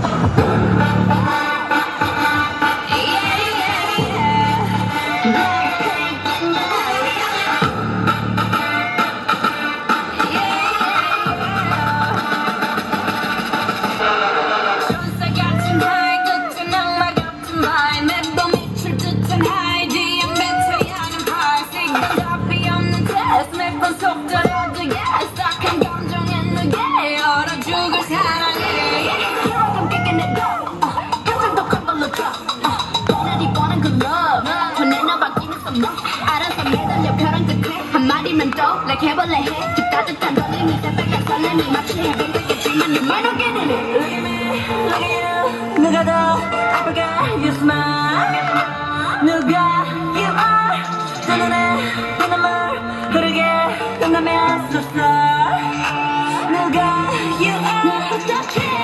Oh, 매달려 벼랑 끝에 한마디만 더 like 해 따뜻한 떨림이 새빨간 설렘이 마치 해변가겠지만 You might Look at me, look at you 누가 더 아플까 You smile 누가 You are? 내 눈에 눈물 흐르게 끝나면 쏟아 누가 You are? 나 어떡해?